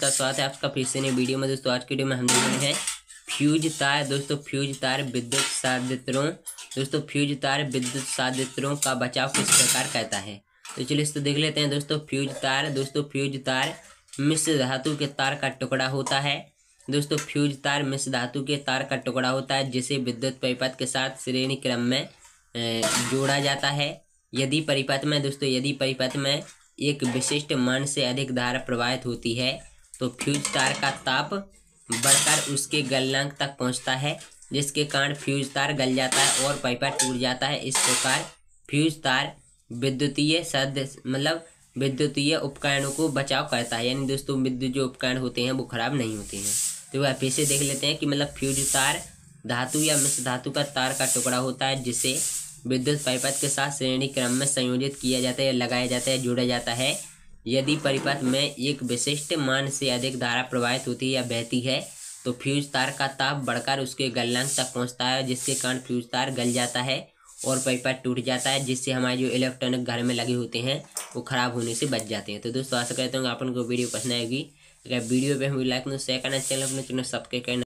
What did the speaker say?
का स्वागत है आपका फिर से नई वीडियो में। दोस्तों, आज की वीडियो में हम देख रहे हैं फ्यूज तार। दोस्तों, फ्यूज तार विद्युत साधित्रों। दोस्तों, फ्यूज तार विद्युत साधित्रों का बचाव किस प्रकार कहता है? तो चलिए इसको देख लेते हैं। दोस्तों, फ्यूज तार, दोस्तों, फ्यूज तार मिश्र धातु के तार का टुकड़ा होता है। दोस्तों, फ्यूज तार मिश्र धातु के तार का टुकड़ा होता है, जिसे विद्युत परिपथ के साथ श्रेणी क्रम में जोड़ा जाता है। यदि परिपथ में, दोस्तों, यदि परिपथ में एक विशिष्ट मान से अधिक धारा प्रवाहित होती है तो फ्यूज तार का ताप बढ़कर उसके गलनांक तक पहुँचता है, जिसके कारण फ्यूज तार गल जाता है और पाइपा टूट जाता है। इस प्रकार फ्यूज तार विद्युतीय सद मतलब विद्युतीय उपकरणों को बचाव करता है। यानी दोस्तों, विद्युत जो उपकरण होते हैं, वो खराब नहीं होते हैं। तो वह फिर से देख लेते हैं कि मतलब फ्यूज तार धातु या मिश्र धातु का तार का टुकड़ा होता है, जिसे विद्युत परिपथ के साथ श्रेणी क्रम में संयोजित किया जाता है या लगाया जाता है, जोड़ा जाता है। यदि परिपथ में एक विशिष्ट मान से अधिक धारा प्रवाहित होती है या बहती है तो फ्यूज तार का ताप बढ़कर उसके गलनांक तक पहुँचता है, जिसके कारण फ्यूज तार गल जाता है और परिपथ टूट जाता है, जिससे हमारे जो इलेक्ट्रॉनिक घर में लगे होते हैं, वो खराब होने से बच जाते हैं। तो दोस्तों, आशा करता हूँ आप उनको वीडियो पसंद आएगी। अगर वीडियो पे हमें लाइक शेयर करना, चैनल अपने चैनल सब्सक्राइब करना।